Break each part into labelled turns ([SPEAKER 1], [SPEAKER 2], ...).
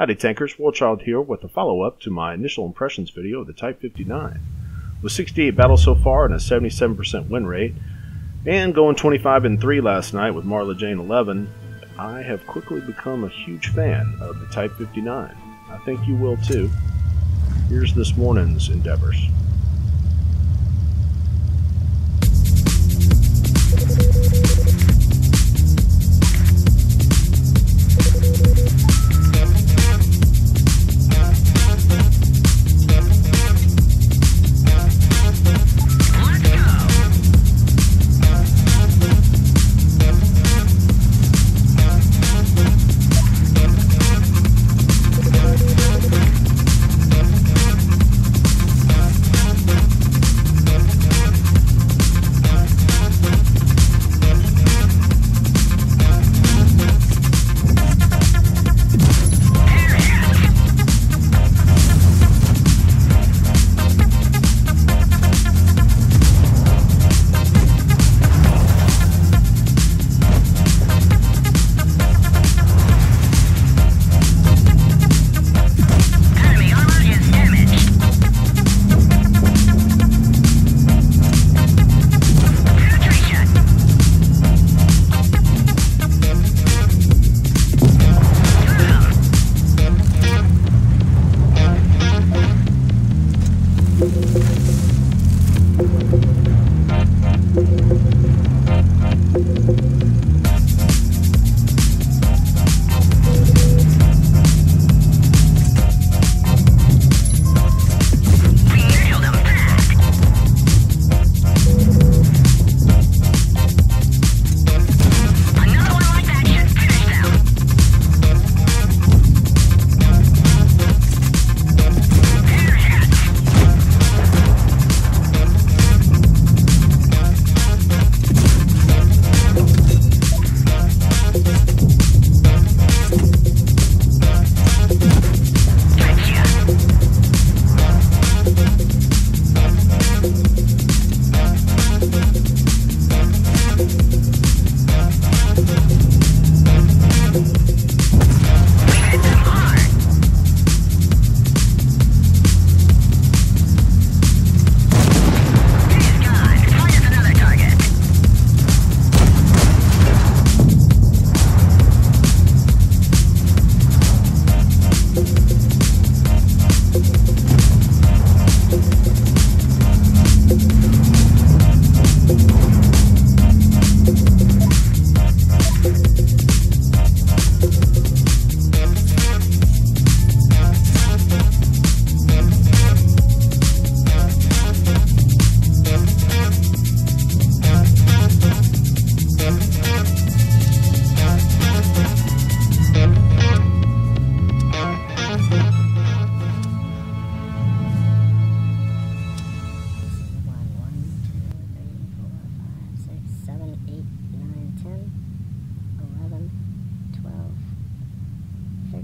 [SPEAKER 1] Howdy Tankers, Warchild here with a follow-up to my initial impressions video of the Type 59. With 68 battles so far and a 77% win rate, and going 25 and 3 last night with Marla Jane 11, I have quickly become a huge fan of the Type 59. I think you will too. Here's this morning's endeavors.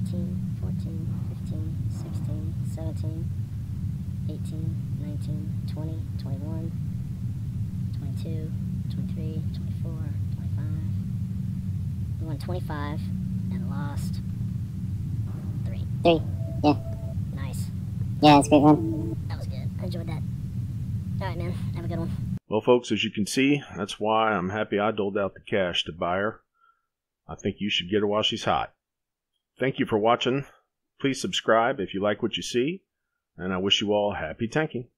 [SPEAKER 2] 13, 14, 15, 16, 17, 18, 19, 20, 21, 22, 23, 24, 25. We
[SPEAKER 3] won 25 and lost 3.
[SPEAKER 4] 3, yeah.
[SPEAKER 3] Nice.
[SPEAKER 4] Yeah, that's a great one.
[SPEAKER 3] That was good. I enjoyed that. Alright, man. Have a good one.
[SPEAKER 1] Well, folks, as you can see, that's why I'm happy I doled out the cash to Buyer. I think you should get her while she's hot. Thank you for watching. Please subscribe if you like what you see, and I wish you all happy tanking.